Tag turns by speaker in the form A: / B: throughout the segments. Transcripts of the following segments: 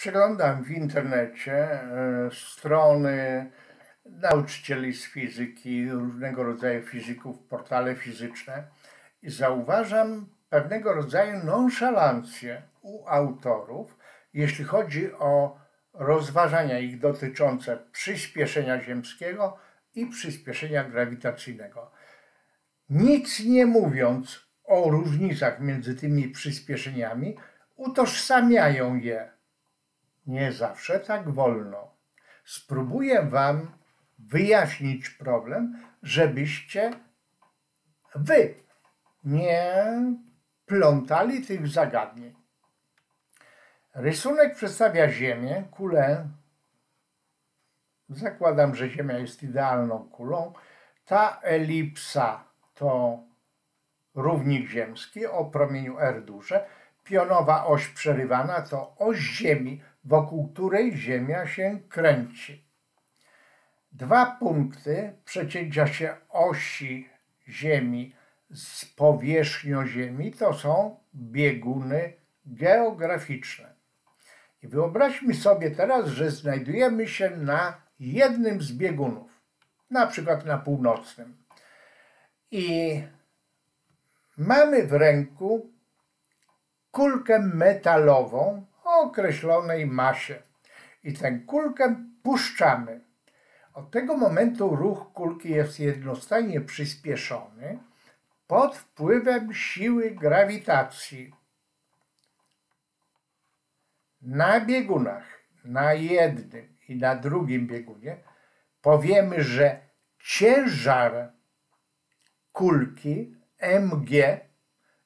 A: Przeglądam w internecie e, strony nauczycieli z fizyki, różnego rodzaju fizyków, portale fizyczne i zauważam pewnego rodzaju nonszalancję u autorów, jeśli chodzi o rozważania ich dotyczące przyspieszenia ziemskiego i przyspieszenia grawitacyjnego. Nic nie mówiąc o różnicach między tymi przyspieszeniami, utożsamiają je nie zawsze tak wolno. Spróbuję Wam wyjaśnić problem, żebyście Wy nie plątali tych zagadnień. Rysunek przedstawia Ziemię, kulę. Zakładam, że Ziemia jest idealną kulą. Ta elipsa to równik ziemski o promieniu R duże. Pionowa oś przerywana to oś Ziemi, wokół której Ziemia się kręci. Dwa punkty przecięcia się osi Ziemi z powierzchnią Ziemi to są bieguny geograficzne. I wyobraźmy sobie teraz, że znajdujemy się na jednym z biegunów, na przykład na północnym. I mamy w ręku kulkę metalową określonej masie. I tę kulkę puszczamy. Od tego momentu ruch kulki jest jednostajnie przyspieszony pod wpływem siły grawitacji. Na biegunach, na jednym i na drugim biegunie, powiemy, że ciężar kulki mg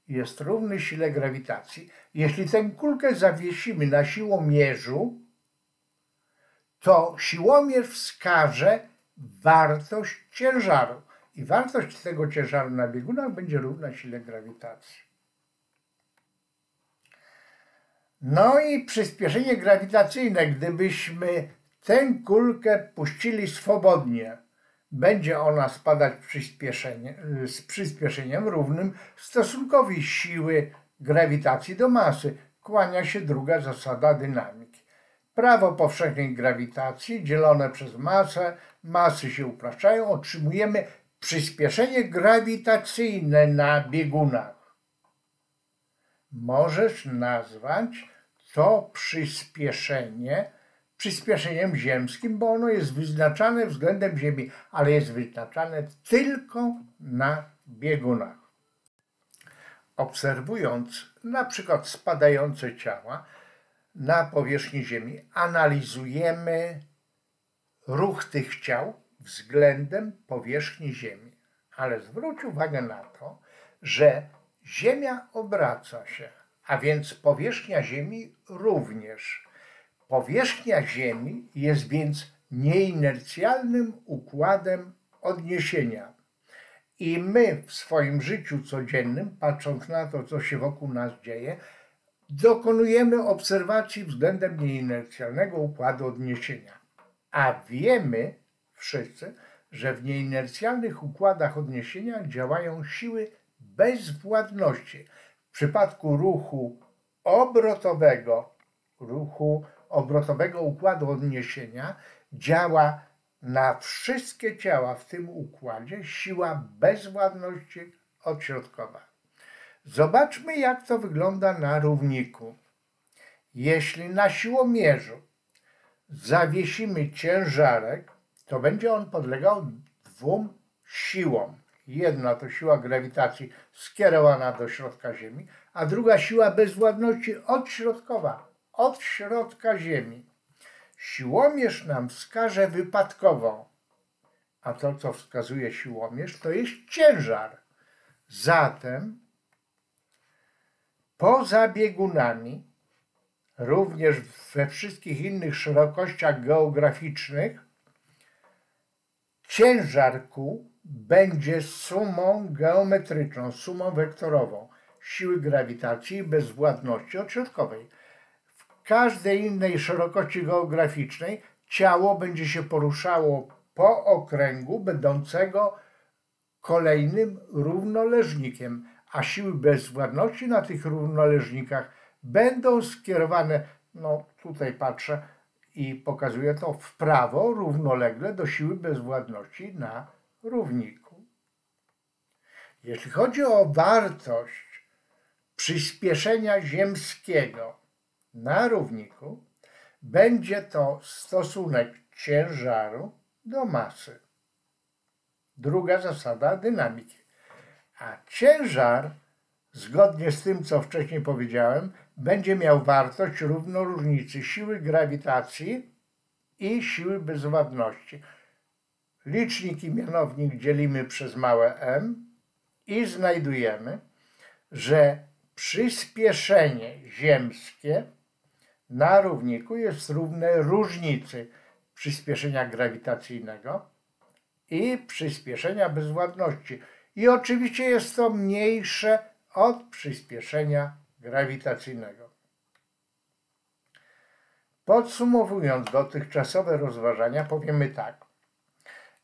A: jest równy sile grawitacji. Jeśli tę kulkę zawiesimy na siłomierzu, to siłomierz wskaże wartość ciężaru. I wartość tego ciężaru na biegunach będzie równa sile grawitacji. No i przyspieszenie grawitacyjne, gdybyśmy tę kulkę puścili swobodnie, będzie ona spadać przyspieszenie, z przyspieszeniem równym stosunkowi siły grawitacji do masy. Kłania się druga zasada dynamiki. Prawo powszechnej grawitacji dzielone przez masę, masy się upraszczają, otrzymujemy przyspieszenie grawitacyjne na biegunach. Możesz nazwać to przyspieszenie przyspieszeniem ziemskim, bo ono jest wyznaczane względem Ziemi, ale jest wyznaczane tylko na biegunach. Obserwując na przykład spadające ciała na powierzchni Ziemi, analizujemy ruch tych ciał względem powierzchni Ziemi. Ale zwróć uwagę na to, że Ziemia obraca się, a więc powierzchnia Ziemi również. Powierzchnia Ziemi jest więc nieinercjalnym układem odniesienia. I my w swoim życiu codziennym, patrząc na to, co się wokół nas dzieje, dokonujemy obserwacji względem nieinercjalnego układu odniesienia. A wiemy wszyscy, że w nieinercjalnych układach odniesienia działają siły bezwładności. W przypadku ruchu obrotowego, ruchu obrotowego układu odniesienia działa na wszystkie ciała w tym układzie siła bezwładności odśrodkowa. Zobaczmy, jak to wygląda na równiku. Jeśli na siłomierzu zawiesimy ciężarek, to będzie on podlegał dwóm siłom. Jedna to siła grawitacji skierowana do środka Ziemi, a druga siła bezwładności odśrodkowa, od środka Ziemi. Siłomierz nam wskaże wypadkową, a to, co wskazuje siłomierz, to jest ciężar. Zatem poza biegunami, również we wszystkich innych szerokościach geograficznych, ciężar Q będzie sumą geometryczną, sumą wektorową siły grawitacji i bezwładności odśrodkowej każdej innej szerokości geograficznej ciało będzie się poruszało po okręgu będącego kolejnym równoleżnikiem, a siły bezwładności na tych równoleżnikach będą skierowane no tutaj patrzę i pokazuję to w prawo równolegle do siły bezwładności na równiku. Jeśli chodzi o wartość przyspieszenia ziemskiego na równiku, będzie to stosunek ciężaru do masy. Druga zasada dynamiki. A ciężar, zgodnie z tym, co wcześniej powiedziałem, będzie miał wartość równo różnicy siły grawitacji i siły bezwładności. Licznik i mianownik dzielimy przez małe m i znajdujemy, że przyspieszenie ziemskie na równiku jest równe różnicy przyspieszenia grawitacyjnego i przyspieszenia bezwładności. I oczywiście jest to mniejsze od przyspieszenia grawitacyjnego. Podsumowując dotychczasowe rozważania, powiemy tak.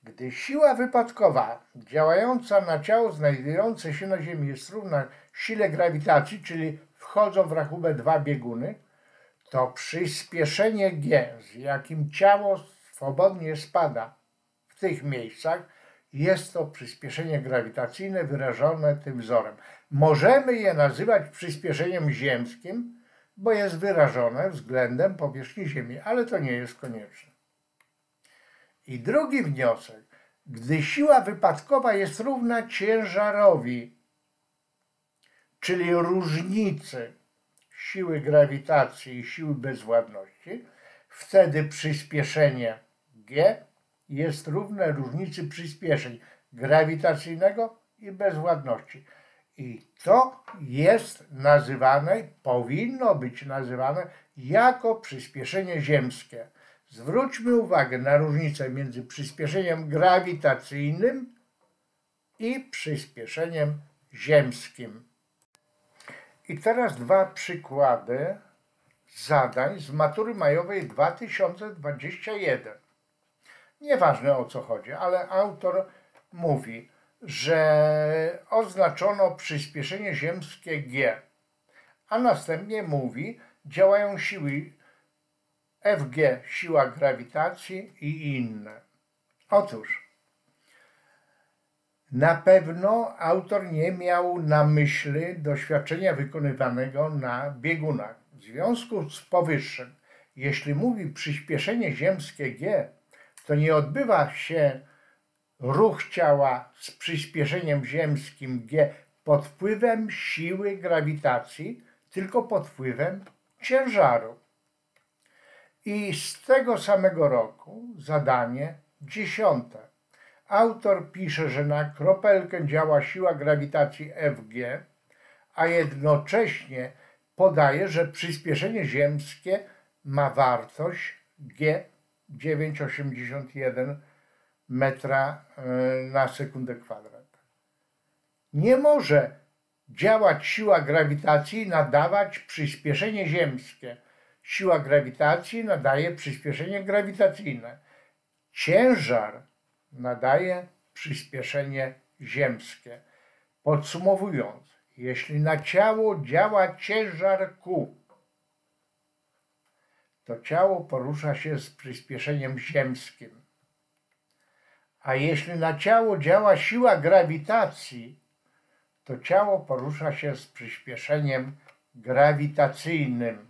A: Gdy siła wypadkowa działająca na ciało znajdujące się na Ziemi jest równa sile grawitacji, czyli wchodzą w rachubę dwa bieguny, to przyspieszenie G, z jakim ciało swobodnie spada w tych miejscach, jest to przyspieszenie grawitacyjne wyrażone tym wzorem. Możemy je nazywać przyspieszeniem ziemskim, bo jest wyrażone względem powierzchni Ziemi, ale to nie jest konieczne. I drugi wniosek. Gdy siła wypadkowa jest równa ciężarowi, czyli różnicy siły grawitacji i siły bezwładności, wtedy przyspieszenie G jest równe różnicy przyspieszeń grawitacyjnego i bezwładności. I to jest nazywane, powinno być nazywane jako przyspieszenie ziemskie. Zwróćmy uwagę na różnicę między przyspieszeniem grawitacyjnym i przyspieszeniem ziemskim. I teraz dwa przykłady zadań z matury majowej 2021. Nieważne o co chodzi, ale autor mówi, że oznaczono przyspieszenie ziemskie G, a następnie mówi, działają siły FG, siła grawitacji i inne. Otóż na pewno autor nie miał na myśli doświadczenia wykonywanego na biegunach. W związku z powyższym, jeśli mówi przyspieszenie ziemskie G, to nie odbywa się ruch ciała z przyspieszeniem ziemskim G pod wpływem siły grawitacji, tylko pod wpływem ciężaru. I z tego samego roku zadanie dziesiąte. Autor pisze, że na kropelkę działa siła grawitacji Fg, a jednocześnie podaje, że przyspieszenie ziemskie ma wartość G 9,81 metra e, na sekundę kwadrat. Nie może działać siła grawitacji nadawać przyspieszenie ziemskie. Siła grawitacji nadaje przyspieszenie grawitacyjne. Ciężar nadaje przyspieszenie ziemskie. Podsumowując, jeśli na ciało działa ciężar Q, to ciało porusza się z przyspieszeniem ziemskim. A jeśli na ciało działa siła grawitacji, to ciało porusza się z przyspieszeniem grawitacyjnym.